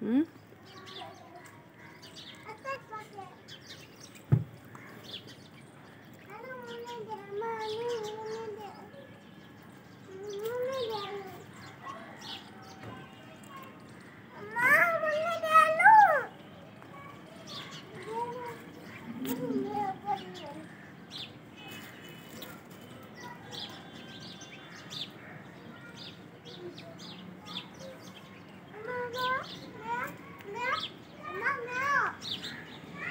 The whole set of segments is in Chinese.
嗯。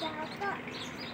己家的。